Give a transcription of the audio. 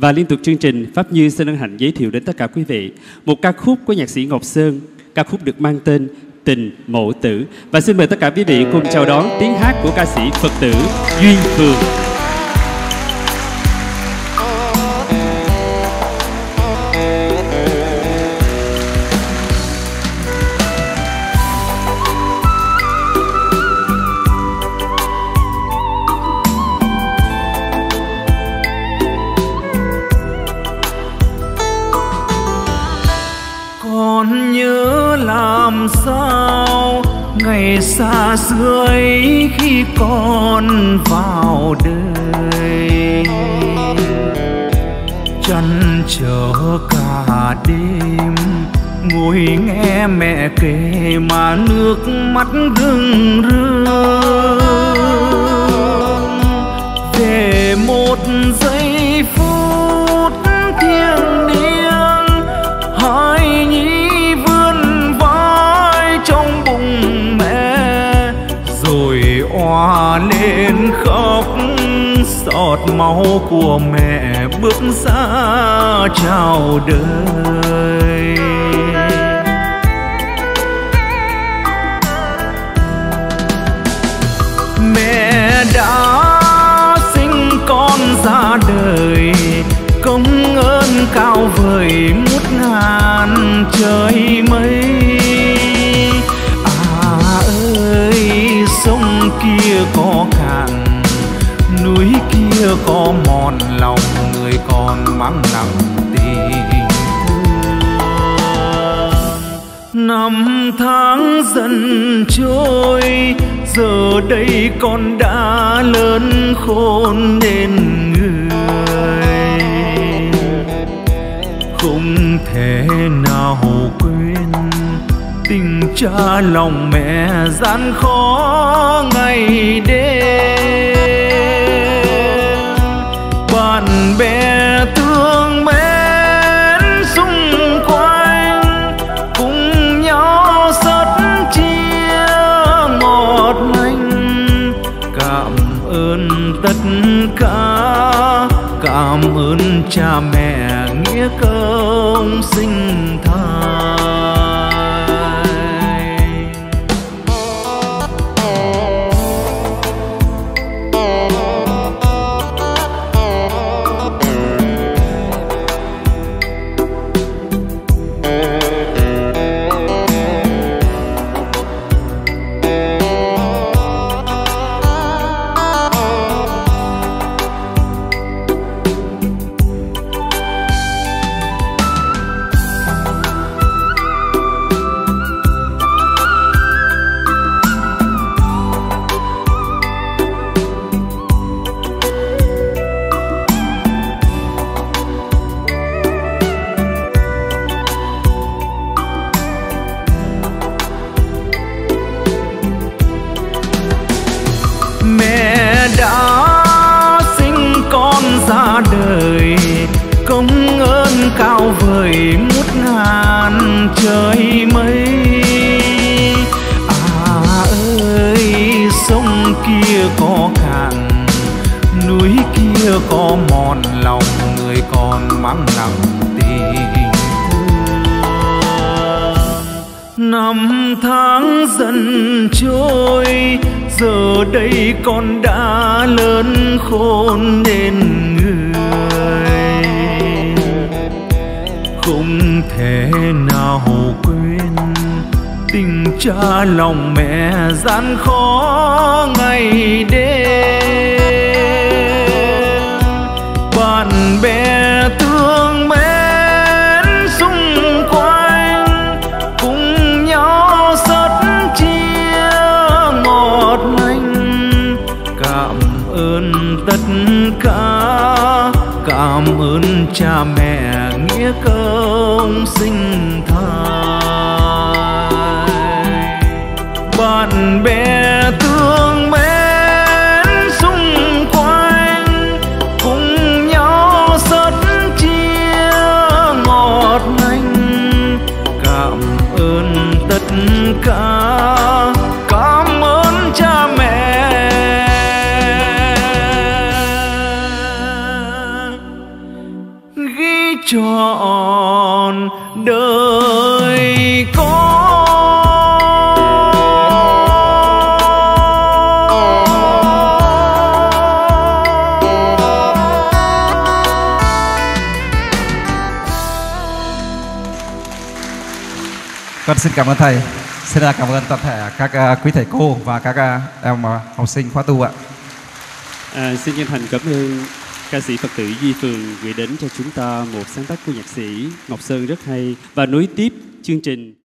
Và liên tục chương trình, Pháp Như xin ân hạnh giới thiệu đến tất cả quý vị một ca khúc của nhạc sĩ Ngọc Sơn. Ca khúc được mang tên Tình Mộ Tử. Và xin mời tất cả quý vị cùng chào đón tiếng hát của ca sĩ Phật tử Duy Phương. Sao ngày xa xưa ấy khi con vào đời? Chăn trở cả đêm, ngồi nghe mẹ kể mà nước mắt rưng rưng. Về một giây phút giọt máu của mẹ bước ra chào đời. Mẹ đã sinh con ra đời, công ơn cao vời ngút ngàn trời chưa có mòn lòng người còn mang nặng tình năm tháng dần trôi, giờ đây con đã lớn khôn nên người. Không thể nào quên tình cha lòng mẹ gian khó ngày đêm. Tất cả. Cảm ơn cha mẹ nghĩa công sinh thành trời ngút ngàn trời mây. À ơi, sông kia có cạn, núi kia có mòn lòng, người còn mang nặng tình năm tháng dần trôi, giờ đây con đã lớn khôn nên không thể nào quên, tình cha lòng mẹ gian khó ngày đêm. Bạn bè thương mến xung quanh, cùng nhau sớt chia ngọt lành cảm ơn tất cả, cảm ơn cha mẹ nghĩa công sinh thành. Đời con Con xin cảm ơn thầy. Xin cảm ơn toàn thể các à, quý thầy cô và các à, em à, học sinh khóa tu ạ. À, xin chân thành cảm ơn ca sĩ Phật tử Duy Phường gửi đến cho chúng ta một sáng tác của nhạc sĩ Ngọc Sơn rất hay và nối tiếp chương trình.